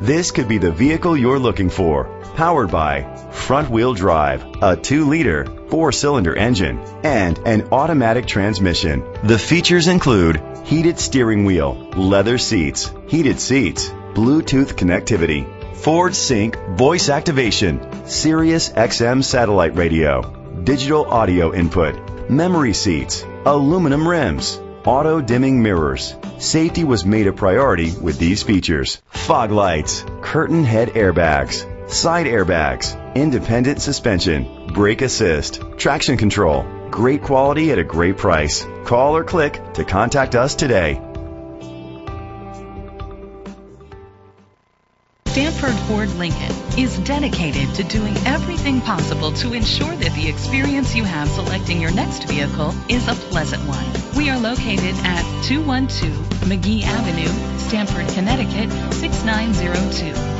This could be the vehicle you're looking for. Powered by front wheel drive, a 2 liter, 4 cylinder engine, and an automatic transmission. The features include heated steering wheel, leather seats, heated seats, Bluetooth connectivity, Ford Sync voice activation, Sirius XM satellite radio, digital audio input, memory seats, aluminum rims, auto dimming mirrors. Safety was made a priority with these features. Fog lights, curtain head airbags, side airbags, independent suspension, brake assist, traction control. Great quality at a great price. Call or click to contact us today. Stamford Ford Lincoln is dedicated to doing everything possible to ensure that the experience you have selecting your next vehicle is a pleasant one. We are located at 212 Magee Avenue, Stamford, Connecticut 6902.